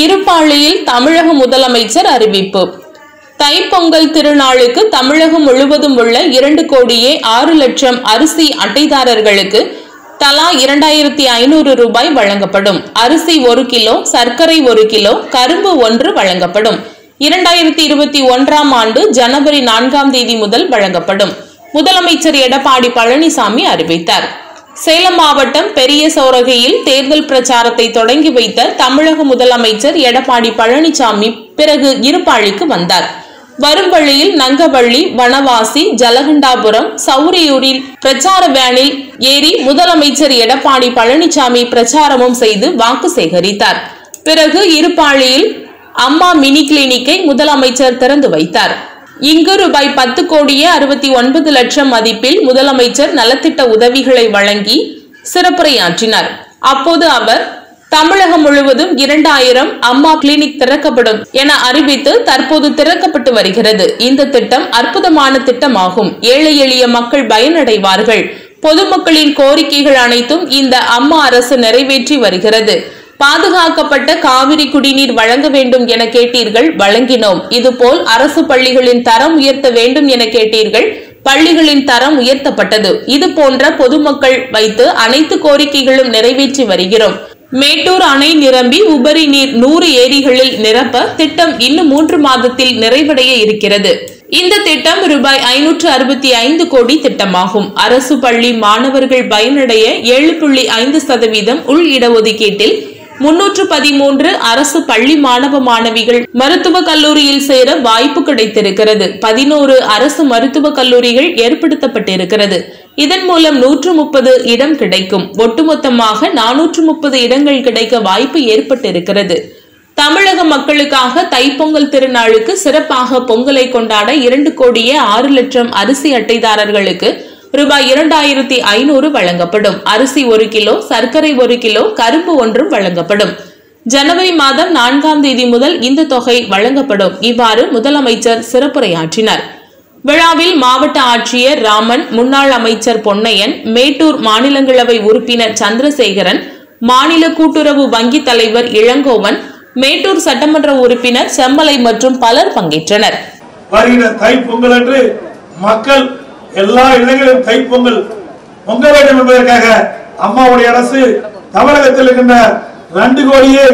இருப்பாளியில் தமிழக முதலமைச்சர் அறிவிப்பு. தைப்பொங்கல் திருநாளுக்கு தமிழகம் முழுவதும் உள்ள இரண்டு கோடியே ஆறு லட்சம் அரிசி அட்டைதாரர்களுக்கு தலா இரண்டாயிரத்தி ஐநூறு ரூபாய் வழங்கப்படும். அரிசி ஒரு கிலோ சர்க்கரை ஒரு கிலோ கரும்பு ஒன்று வழங்கப்படும். இரண்டாயிரத்தி இருபத்தி ஒன்றாம் ஆண்டு ஜனவரி நான்காம் தேதி முதல் வழங்கப்படும். முதலமைச்சர் எடப்பாடி பழனிசாமி அறிவித்தார். சேலம் மாவட்டம் பெரிய சௌரகையில் தேர்தல் பிரச்சாரத்தை தொடங்கி வைத்த தமிழக முதலமைச்சர் எடப்பாடி பழனிசாமி பிறகு இருப்பாளிக்கு வந்தார். வரும் வழியில் நங்கவள்ளி வனவாசி ஜலகண்டாபுரம் சௌரியூரில் பிரச்சார வேனில் ஏறி முதலமைச்சர் எடப்பாடி பழனிசாமி பிரச்சாரமும் செய்து வாக்கு சேகரித்தார். பிறகு இருப்பாளியில் அம்மா மினி கிளினிக்கை முதலமைச்சர் திறந்து வைத்தார். இங்கு ரூபாய் பத்து கோடியே அறுபத்தி ஒன்பது லட்சம் மதிப்பில் முதலமைச்சர் நலத்திட்ட உதவிகளை வழங்கி சிறப்புரையாற்றினார். அப்போது அவர் தமிழகம் முழுவதும் இரண்டாயிரம் அம்மா கிளினிக் திறக்கப்படும் என அறிவித்து தற்போது திறக்கப்பட்டு வருகிறது. இந்த திட்டம் அற்புதமான திட்டமாகும். ஏழை எளிய மக்கள் பயனடைவார்கள். பொதுமக்களின் கோரிக்கைகள் அனைத்தும் இந்த அம்மா அரசு நிறைவேற்றி வருகிறது. பாதுகாக்கப்பட்ட காவிரி குடிநீர் வழங்க வேண்டும் என கேட்டீர்கள் வழங்கினோம். இதுபோல் அரசு பள்ளிகளின் தரம் உயர்த்த வேண்டும் என கேட்டீர்கள் பள்ளிகளின் தரம் உயர்த்தப்பட்டது. இது போன்ற பொதுமக்கள் வைத்து அனைத்து கோரிக்கைகளும் நிறைவேற்றி வருகிறோம். மேட்டூர் அணை நிரம்பி உபரி நீர் நூறு ஏரிகளில் நிரப்ப திட்டம் இன்னும் மூன்று மாதத்தில் நிறைவடைய இருக்கிறது. இந்த திட்டம் ரூபாய் ஐநூற்று அறுபத்தி ஐந்து கோடி திட்டமாகும். அரசு பள்ளி மாணவர்கள் பயனடைய ஏழு புள்ளி ஐந்து சதவீதம் உள் இடஒதுக்கீட்டில் முன்னூற்று பதிமூன்று அரசு பள்ளி மாணவ மாணவிகள் மருத்துவ கல்லூரியில் சேர வாய்ப்பு கிடைத்திருக்கிறது. பதினோரு அரசு மருத்துவ கல்லூரிகள் ஏற்படுத்தப்பட்டிருக்கிறது. இதன் மூலம் நூற்று முப்பது இடம் கிடைக்கும். ஒட்டுமொத்தமாக நானூற்று முப்பது இடங்கள் கிடைக்க வாய்ப்பு ஏற்பட்டிருக்கிறது. தமிழக மக்களுக்காக தைப்பொங்கல் திருநாளுக்கு சிறப்பாக பொங்கலை கொண்டாட இரண்டு கோடியே ஆறு லட்சம் அரிசி அட்டைதாரர்களுக்கு ரூபாய் இரண்டாயிரத்தி ஐநூறு வழங்கப்படும். அரிசி ஒரு கிலோ சர்க்கரை ஒரு கிலோ கரும்பு ஒன்றும் வழங்கப்படும். ஜனவரி மாதம் நான்காம் தேதி முதல் இந்த தொகை வழங்கப்படும். இவ்வாறு முதலமைச்சர் சிறப்புரையாற்றினார். விழாவில் மாவட்ட ஆட்சியர் ராமன் முன்னாள் அமைச்சர் பொன்னையன் மேட்டூர் மாநிலங்களவை உறுப்பினர் சந்திரசேகரன் மாநில கூட்டுறவு வங்கி தலைவர் இளங்கோவன் மேட்டூர் சட்டமன்ற உறுப்பினர் செம்மலை மற்றும் பலர் பங்கேற்றனர். வருகிற தைப்பொங்கல் அன்று மக்கள் எல்லா இடங்களிலும் கைப்பொங்கல் பொங்க வேண்டும் என்பதற்காக அம்மாவுடைய அரசு தமிழகத்தில் இருக்கின்ற ரெண்டு கோடியே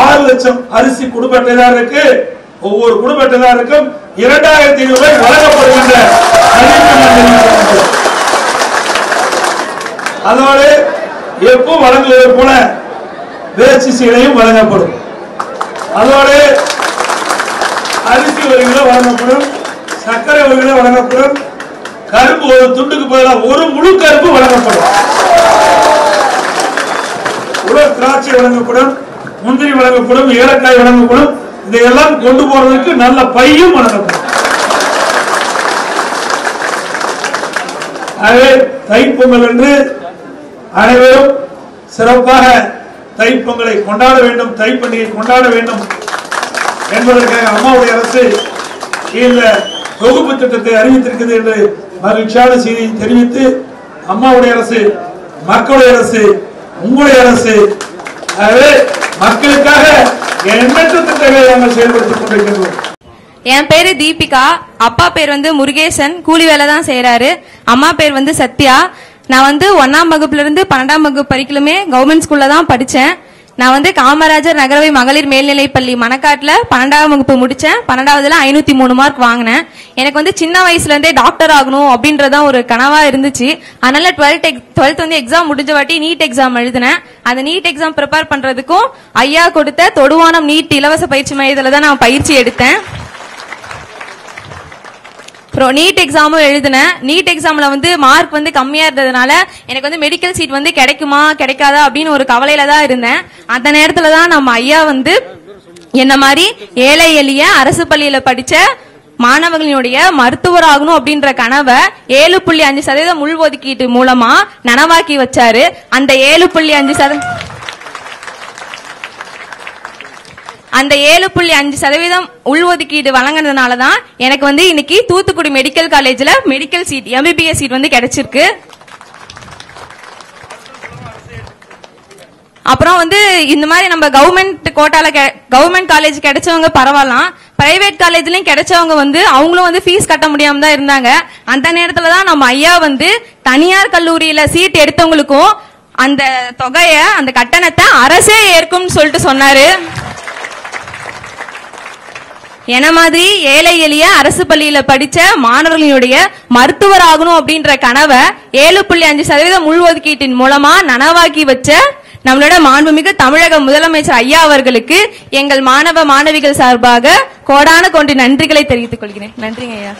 ஆறு லட்சம் அரிசி குடும்ப அட்டைதாரருக்கு ஒவ்வொரு குடும்ப அட்டைதாரருக்கும் இரண்டாயிரத்தி ஐநூறு ரூபாய் வழங்கப்படுகின்ற அதோடு எப்போ வழங்குவது போல வேச்சி சீலையும் வழங்கப்படும். அதோடு அரிசி ஒரு கிலோ வழங்கப்படும் சர்க்கரை ஒரு கிலோ வழங்கப்படும் கரும்பு ஒரு துண்டுக்கு பதிலாக ஒரு முழு கரும்பு வழங்கப்படும். உலர் திராட்சை வழங்கப்படும் முந்திரி வழங்கப்படும் ஏலக்காய் வழங்கப்படும். இதையெல்லாம் கொண்டு போறதுக்கு நல்ல பையும் வழங்கப்படும். ஆகவே தைப்பொங்கல் என்று அனைவரும் சிறப்பாக தைப்பொங்கலை கொண்டாட வேண்டும் தைப்பண்டிகை கொண்டாட வேண்டும் என்பதற்காக அம்மாவுடைய அரசு இந்த தொகுப்பு திட்டத்தை அறிவித்திருக்கிறது என்று மகிழ்ச்சியான செய்தியை தெரிவித்து அம்மாவுடைய அரசு மக்களுடைய அரசு உங்களுடைய அரசு. ஆகவே மக்களுக்காக எண்ணற்ற திட்டங்களை நாங்கள் செயல்படுத்திக் கொண்டிருக்கின்றோம். என் பேரு தீபிகா. அப்பா பேர் வந்து முருகேசன். கூலி வேலை தான் செய்யறாரு அம்மா பேர் வந்து சத்யா. நான் வந்து ஒன்னாம் வகுப்புல இருந்து பன்னெண்டாம் வகுப்பு வரைக்குமே கவர்மெண்ட் ஸ்கூல்ல தான் படிச்சேன். நான் வந்து காமராஜர் நகரவை மகளிர் மேல்நிலை பள்ளி மணக்காட்டில் பன்னெண்டாம் வகுப்பு முடிச்சேன். பன்னெண்டாவதுல ஐநூத்தி மூணு மார்க் வாங்கினேன். எனக்கு வந்து சின்ன வயசுல இருந்தே டாக்டர் ஆகணும் அப்படின்றதான் ஒரு கனவா இருந்துச்சு. அதனால டுவெல்த் டுவெல்த் வந்து எக்ஸாம் முடிஞ்ச வாட்டி நீட் எக்ஸாம் எழுதினேன். அந்த நீட் எக்ஸாம் ப்ரிப்பேர் பண்றதுக்கும் ஐயா கொடுத்த தொடுவானம் நீட் இலவச பயிற்சி மையத்துல தான் நான் பயிற்சி எடுத்தேன். அப்புறம் நீட் எக்ஸாமும் எழுதினேன். நீட் எக்ஸாம்ல வந்து மார்க் வந்து கம்மியா இருந்ததுனால எனக்கு வந்து மெடிக்கல் சீட் வந்து கிடைக்குமா கிடைக்காதா அப்படின்னு ஒரு கவலையில தான் இருந்தேன். அந்த நேரத்துல தான் நம்ம ஐயா வந்து என்ன மாதிரி ஏழை எளிய அரசு பள்ளியில படிச்ச மாணவர்களினுடைய மருத்துவர் ஆகணும் அப்படின்ற கனவை ஏழு புள்ளி அஞ்சு சதவீதம் உள்ஒதுக்கீட்டு மூலமா நனவாக்கி வச்சாரு. அந்த ஏழு புள்ளி அஞ்சு சதவீதம் அந்த ஏழு புள்ளி அஞ்சு சதவீதம் உள்ஒதுக்கீடு வழங்கினதுனால தான் எனக்கு வந்து இன்னைக்கு தூத்துக்குடி மெடிக்கல் காலேஜில் மெடிக்கல் சீட் எம்பிபிஎஸ் சீட் வந்து கிடைச்சிருக்கு. அப்புறம் வந்து இந்த மாதிரி நம்ம கவர்மெண்ட் கோட்டால கவர்மெண்ட் காலேஜ் கிடைச்சவங்க பரவாயில்லாம். பிரைவேட் காலேஜ்லயும் கிடைச்சவங்க வந்து அவங்களும் வந்து ஃபீஸ் கட்ட முடியாம தான் இருந்தாங்க. அந்த நேரத்துல தான் நம்ம ஐயா வந்து தனியார் கல்லூரியில சீட் எடுத்தவங்களுக்கும் அந்த தொகைய அந்த கட்டணத்தை அரசே ஏற்கும்னு சொல்லிட்டு சொன்னாரு. என மாதிரி ஏழை எளிய அரசு பள்ளியில படிச்ச மாணவர்களுடைய மருத்துவர் ஆகணும் அப்படின்ற கனவை ஏழு புள்ளி அஞ்சு சதவீதம் உள்ஒதுக்கீட்டின் மூலமா நனவாக்கி வச்ச நம்மளோட மாண்புமிகு தமிழக முதலமைச்சர் ஐயா அவர்களுக்கு எங்கள் மாணவ மாணவிகள் சார்பாக கோடான கொண்டு நன்றிகளை தெரிவித்துக் கொள்கிறேன். நன்றிங்க ஐயா.